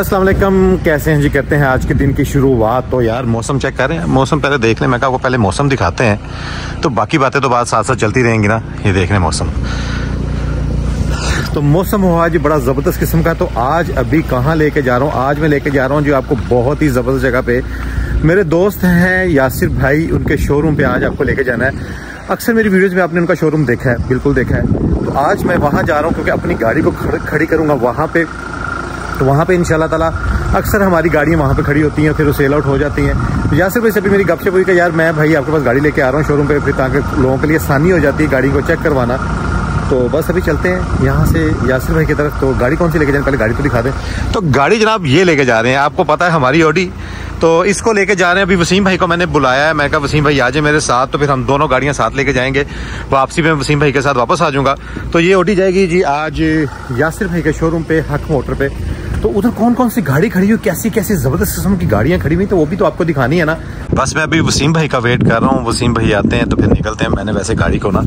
अस्सलाम वालेकुम, कैसे हैं जी, करते हैं आज के दिन की शुरुआत। तो यार, मौसम चेक कर रहे हैं। मौसम पहले देख लें। मैं आपको पहले मौसम दिखाते हैं। तो बाकी बातें तो बात साथ साथ चलती रहेंगी ना। ये देख लें मौसम। तो मौसम हुआ आज बड़ा ज़बरदस्त किस्म का। तो आज अभी कहाँ लेके जा रहा हूँ? आज मैं लेके जा रहा हूँ जो आपको बहुत ही ज़बरदस्त जगह पे। मेरे दोस्त हैं यासिर भाई, उनके शोरूम पे आज आपको लेके जाना है। अक्सर मेरी वीडियोज़ में आपने उनका शोरूम देखा है, बिल्कुल देखा है। तो आज मैं वहाँ जा रहा हूँ, क्योंकि अपनी गाड़ी को खड़ी करूँगा। वहाँ पे तो वहाँ पे इंशाल्लाह ताला अक्सर हमारी गाड़ियाँ वहाँ पे खड़ी होती हैं, फिर वो सेल आउट हो जाती हैं। तो यासिर भाई से भी मेरी गपशप हुई कि यार मैं भाई आपके पास गाड़ी लेके आ रहा हूँ शोरूम पे, फिर ताकि लोगों के लिए आसानी हो जाती है गाड़ी को चेक करवाना। तो बस अभी चलते हैं यहाँ से यासिर भाई की तरफ़। तो गाड़ी कौन सी लेके जाए? पहले गाड़ी तो दिखा दें। तो गाड़ी जनाब ये लेके जा रहे हैं। आपको पता है हमारी ऑडी तो इसको लेके जा रहे हैं। अभी वसीम भाई को मैंने बुलाया है। मैं कहा, वसीम भाई, आ जाए मेरे साथ। तो फिर हम दोनों गाड़ियाँ साथ लेके जाएँगे। वापसी में वसीम भाई के साथ वापस आ जाऊँगा। तो ये ऑडी जाएगी जी आज यासिर भाई के शोरूम पे, हक मोटर पे। तो उधर कौन कौन सी गाड़ी खड़ी हुई कैसी कैसी ज़बरदस्त किस्म की गाड़ियाँ खड़ी हुई तो वो भी तो आपको दिखानी है ना। बस मैं अभी वसीम भाई का वेट कर रहा हूँ, वसीम भाई आते हैं तो फिर निकलते हैं। मैंने वैसे गाड़ी को ना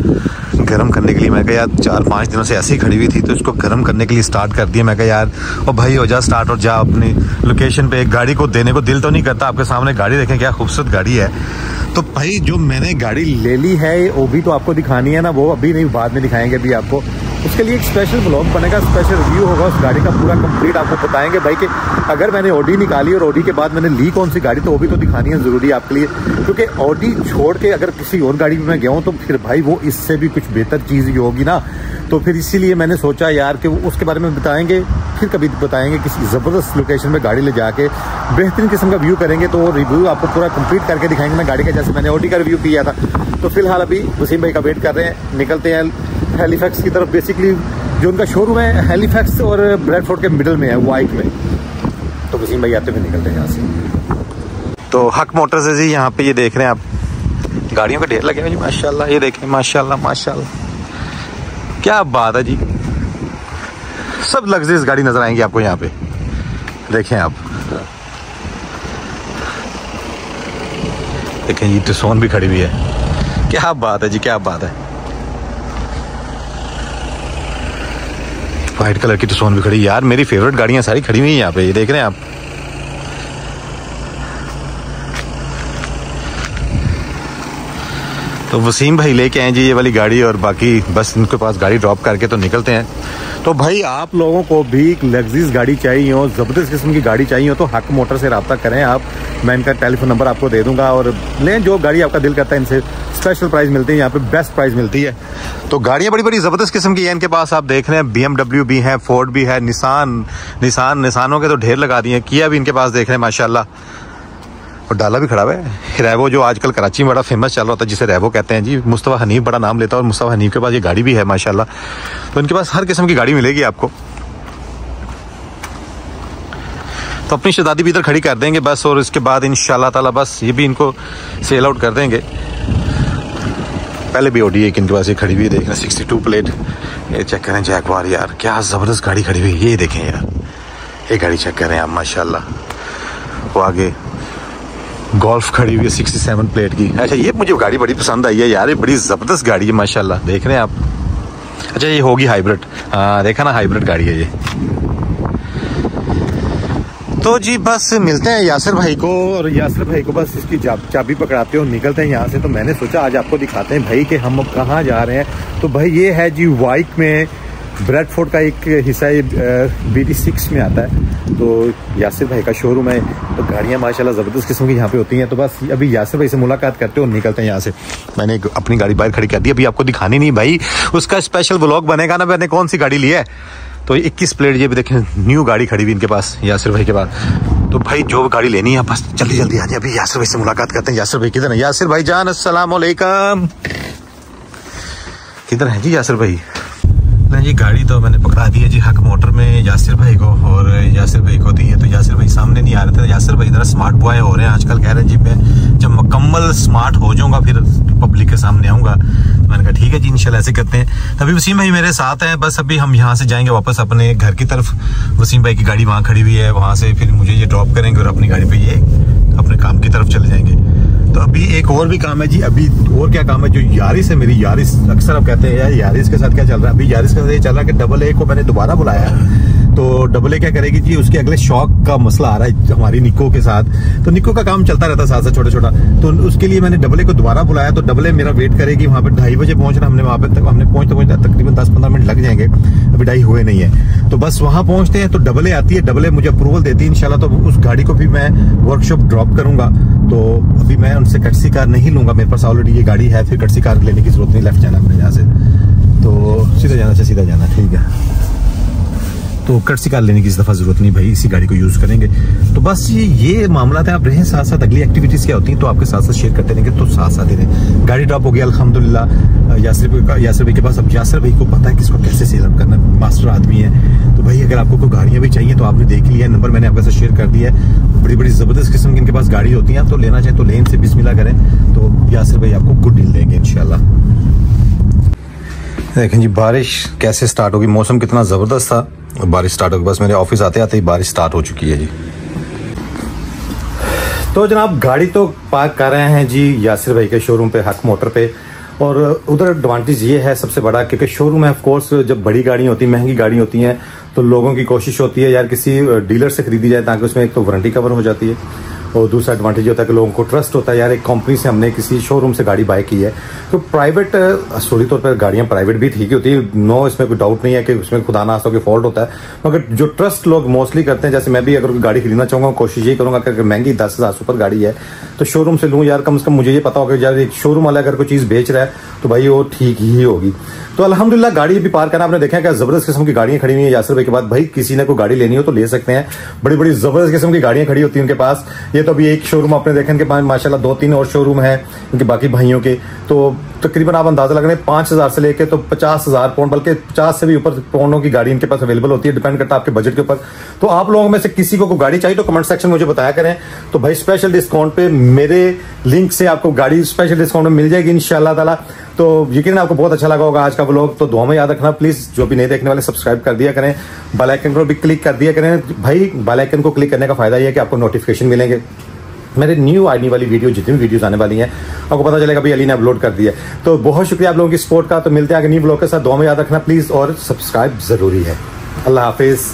गर्म करने के लिए, मैं कहा यार चार पाँच दिनों से ऐसी खड़ी हुई थी तो इसको गर्म करने के लिए स्टार्ट कर दिया। मैं कहा यार और भाई हो जा स्टार्ट और जा अपनी लोकेशन पे, एक गाड़ी को देने को दिल तो नहीं करता, आपके सामने गाड़ी देखें, क्या खूबसूरत गाड़ी है। तो भाई, जो मैंने गाड़ी ले ली है, वो भी तो आपको दिखानी है ना, वो अभी नहीं, बाद में दिखाएँगे अभी आपको। उसके लिए एक स्पेशल ब्लॉग बनेगा स्पेशल रिव्यू होगा उस गाड़ी का, पूरा कंप्लीट आपको बताएँगे भाई कि अगर मैंने ऑडी निकाली और ऑडी के बाद मैंने ली कौन सी गाड़ी तो वो भी तो दिखानी है ज़रूरी आपके लिए। क्योंकि ऑडी छोड़ के अगर किसी और गाड़ी में मैं गया हूँ तो फिर भाई वो इससे भी कुछ बेहतर चीज़ ही होगी ना। तो फिर इसीलिए मैंने सोचा यार कि वो उसके बारे में बताएँगे, फिर कभी बताएँगे किसी ज़बरदस्त लोकेशन में गाड़ी ले जाके, बेहतरीन किस्म का व्यू करेंगे तो रिव्यू आपको पूरा कंप्लीट करके दिखाएँगे। ना गाड़ी का, जैसे मैंने ऑडी का रिव्यू किया था तो फ़िलहाल अभी वसीम भाई का वेट कर रहे हैं, निकलते हैं हेलीफैक्स की तरफ़ बेसिकली जो उनका शोरूम है हेलीफैक्स और ब्रेडफोर्ड के मिडल में है वाइट में। तो वसीम भाई आते हुए निकलते हैं यहाँ से। तो हक मोटर्स है जी, यहाँ पे ये देख रहे हैं आप। गाड़ियों के ढेर लगे हुए जी, माशाल्लाह, ये देखें, माशाल्लाह माशाल्लाह। क्या बात है जी। सब लग्जरीज गाड़ी नज़र आएँगी आपको यहाँ पे। देखें आप। देखें जी टसोन भी खड़ी हुई है। क्या बात है जी, क्या बात है। वाइट कलर की टसोन भी खड़ी। यार, मेरी फेवरेट गाड़ियाँ सारी खड़ी हुई हैं यहाँ पे। ये देख रहे हैं आप? तो वसीम भाई लेके आए जी ये वाली गाड़ी और बाकी बस इनके पास गाड़ी ड्रॉप करके तो निकलते हैं। तो भाई आप लोगों को भी एक लग्जीज गाड़ी चाहिए हो, ज़बरदस्त किस्म की गाड़ी चाहिए हो तो हक मोटर से रबता करें आप। मैं इनका टेलीफोन नंबर आपको दे दूँगा और लें जो गाड़ी आपका दिल करता है, इनसे स्पेशल प्राइस मिलती है, यहाँ पे बेस्ट प्राइस मिलती है। तो गाड़ियाँ बड़ी बड़ी ज़बरदस्त किस्म की है इनके पास, आप देख रहे हैं बीएमडब्ल्यू भी है फोर्ड भी है निशान निशान निशानों के तो ढेर लगा दिए किया भी इनके पास देख रहे हैं माशाला और डाला भी खड़ा है। रैवो जो आजकल कराची में बड़ा फ़ेमस चल रहा था जिसे रैवो कहते हैं जी, मुस्तफ़ा हनीफ बड़ा नाम लेता है और मुस्तफ़ा हनीफ के पास ये गाड़ी भी है, माशाल्लाह। तो इनके पास हर किस्म की गाड़ी मिलेगी आपको। तो अपनी शहजादी भी इधर खड़ी कर देंगे बस, और इसके बाद इन ताला बस ये भी इनको सेल आउट कर देंगे। पहले भी ओडी एक इनके पास ये खड़ी हुई देख रहे सिक्सटी टू प्लेट ये चेक करें जैकवार यार, क्या ज़बरदस्त गाड़ी खड़ी हुई ये देखें यार। ये गाड़ी चेक करें आप, माशाल्लाह। वो आगे गोल्फ खड़ी हुई है सिक्सटी सेवन प्लेट की। अच्छा ये मुझे गाड़ी बड़ी पसंद आई है यार, ये बड़ी ज़बरदस्त गाड़ी है, माशाल्लाह। देख रहे हैं आप। अच्छा ये होगी हाइब्रिड देखा ना हाइब्रिड गाड़ी है ये। तो जी, बस मिलते हैं यासर भाई को, और यासर भाई को बस इसकी चाबी पकड़ाते हो निकलते हैं यहाँ से। तो मैंने सोचा आज आपको दिखाते हैं भाई कि हम कहाँ जा रहे हैं। तो भाई ये है जी वाइक में ब्रेडफोर्ड का एक हिस्सा ये बी टी सिक्स में आता है। तो यासिर भाई का शोरूम है तो गाड़ियाँ माशाल्लाह ज़बरदस्त किस्म की यहाँ पे होती हैं। तो बस अभी यासिर भाई से मुलाकात करते हो निकलते हैं यहाँ से। मैंने अपनी गाड़ी बाहर खड़ी कर दी, अभी आपको दिखानी नहीं भाई। उसका स्पेशल ब्लॉग बनेगा ना, मैंने कौन सी गाड़ी ली है? तो इक्कीस प्लेट ये भी देखें न्यू गाड़ी खड़ी हुई इनके पास, यासिर भाई के पास। तो भाई जो गाड़ी लेनी है, बस जल्दी जल्दी आ जाए अभी यासिर भाई से मुलाकात करते हैं। यासिर भाई किधर है? यासिर भाई जान असलम किधर है जी यासिर भाई? जी, गाड़ी तो मैंने पकड़ा दी है जी, हक मोटर में यासिर भाई को और यासिर भाई को दी है तो यासिर भाई सामने नहीं आ रहे थे। यासिर भाई इधर स्मार्ट बॉय हो रहे हैं, आजकल कह रहे हैं, जी, मैं जब मुकम्मल स्मार्ट हो जाऊँगा, फिर पब्लिक के सामने आऊँगा। तो मैंने कहा, ठीक है जी इनशाला ऐसे करते हैं। अभी वसीम भाई मेरे साथ हैं, बस अभी हम यहाँ से जाएँगे वापस अपने घर की तरफ़। वसीम भाई की गाड़ी वहाँ खड़ी हुई है, वहाँ से फिर मुझे ये ड्रॉप करेंगे और अपनी गाड़ी पे ये अपने काम की तरफ़ चले जाएँगे। तो अभी एक और भी काम है जी, अभी और क्या काम है जो यारिस है मेरी, यारिस अक्सर आप कहते हैं, यार यारिस के साथ क्या चल रहा है? अभी यारिस के साथ ये चल रहा है कि डबल ए को मैंने दोबारा बुलाया तो डबल ए क्या करेगी जी? उसके अगले शौक का मसला आ रहा है हमारी निको के साथ। तो निको का काम चलता रहता साथ साथ छोटा छोटा तो उसके लिए मैंने डबल ए को दोबारा बुलाया तो डबल ए मेरा वेट करेगी। वहाँ पर ढाई बजे पहुँचना, हमने वहाँ पर हमने पहुँचते पहुँचते तकरीबन दस पंद्रह मिनट लग जाएँगे। अभी ढाई हुए नहीं है। तो बस वहाँ पहुँचते हैं तो डबल ए आती है। डबल ए मुझे अप्रूवल देती है इनशाला तो उस गाड़ी को भी मैं वर्कशॉप ड्रॉप करूँगा। तो अभी मैं उनसे कटसी कार नहीं लूँगा। मेरे पास ऑलरेडी ये गाड़ी है, फिर कटसी कार लेने की ज़रूरत नहीं लेफ़्ट जाना मैंने यहाँ से। तो सीधा जाना चाहिए सीधा जाना, ठीक है। तो कर्सी कार लेने की इस दफ़ा ज़रूरत नहीं भाई, इसी गाड़ी को यूज़ करेंगे। तो बस ये ये मामला है, आप रहे साथ साथ अगली एक्टिविटीज़ क्या होती हैं तो आपके साथ साथ शेयर करते रहेंगे तो साथ साथ ही रहे। गाड़ी ड्रॉप हो गया अलहमदुल्ला यासर यासर भाई के पास अब यासर भाई को पता है किसको कैसे सेल अप करना मास्टर आदमी है। तो भाई अगर आपको कोई गाड़ियाँ भी चाहिए तो आपने देख लिया नंबर मैंने आपके साथ शेयर कर दिया है। बड़ी बड़ी ज़बरदस्त किस्म की इनके पास गाड़ी होती है आप तो लेना चाहें तो लेन से बिस्मिल्लाह करें। तो यासर भाई आपको गुड डील देंगे इनशाला देखें जी, बारिश कैसे स्टार्ट होगी? मौसम कितना ज़बरदस्त था। बारिश स्टार्ट होगी। बस मेरे ऑफ़िस आते आते ही बारिश स्टार्ट हो चुकी है जी। तो जनाब, गाड़ी तो पार्क कर रहे हैं जी यासिर भाई के शोरूम पे, हक मोटर पे। और उधर एडवांटेज ये है सबसे बड़ा, क्योंकि शोरूम है ऑफकोर्स जब बड़ी गाड़ी होती महँगी गाड़ी होती हैं तो लोगों की कोशिश होती है यार किसी डीलर से खरीदी जाए, ताकि उसमें एक तो वारंटी कवर हो जाती है। और दूसरा एडवांटेज होता है कि लोगों को ट्रस्ट होता है। यार, एक कंपनी से हमने किसी शोरूम से गाड़ी बाय की है तो प्राइवेट असोली तौर पर गाड़ियाँ प्राइवेट भी ठीक ही होती है। नो इसमें कोई डाउट नहीं है कि उसमें खुदा ना के फॉल्ट होता है। मगर जो ट्रस्ट लोग मोस्टली करते हैं, जैसे मैं भी अगर गाड़ी खरीदना चाहूँगा कोशिश यही करूँगा, अगर महँगी दस हज़ार सुपर गाड़ी है तो शोरूम से लूँ। यार, कम से कम मुझे ये पता होगा यार, एक शोरूम वाला अगर कोई चीज़ बेच रहा है तो भाई वो ठीक ही होगी। तो अलहमदिल्ला गाड़ी भी पार करना, आपने देखा क्या ज़बरदस्त किस्म की गाड़ियाँ खड़ी हुई है यासर भाई के बाद। भाई, किसी ने कोई गाड़ी लेनी हो तो ले सकते हैं। बड़ी बड़ी ज़बरदस्त किस्म की गाड़ियाँ खड़ी होती है उनके पास। ये तो अभी एक शोरूम आपने देखा कि माशाल्लाह माशाला दो तीन और शोरूम है उनके बाकी भाइयों के। तो तकरीबन आप अंदाज़ा लग रहे हैं पाँच हज़ार से लेके तो पचास हज़ार पाउंड बल्कि पचास से भी ऊपर पाउंडों की गाड़ी इनके पास अवेलेबल होती है डिपेंड करता है आपके बजट के ऊपर। तो आप लोगों में से किसी को कोई गाड़ी चाहिए तो कमेंट सेक्शन मुझे बताया करें। तो भाई स्पेशल डिस्काउंट पे मेरे लिंक से आपको गाड़ी स्पेशल डिस्काउंट में मिल जाएगी इनशाला तला। तो यकीन आपको बहुत अच्छा लगा होगा आज का ब्लॉग तो दुआ में याद रखना प्लीज़ जो भी नहीं देखने वाले सब्सक्राइब कर दिया करें। बेलाइकन को भी क्लिक कर दिया करें। भाई बेलाइकन को क्लिक करने का फ़ायदा यह है कि आपको नोटिफिकेशन मिलेंगे। मेरे न्यू आने वाली वीडियो जितनी भी वीडियोस आने वाली हैं, आपको पता चलेगा अभी अली ने अपलोड कर दिया तो बहुत शुक्रिया आप लोगों की सपोर्ट का। तो मिलते हैं आगे न्यू ब्लॉग के साथ। दो में याद रखना प्लीज़ और सब्सक्राइब ज़रूरी है। अल्लाह हाफिज़।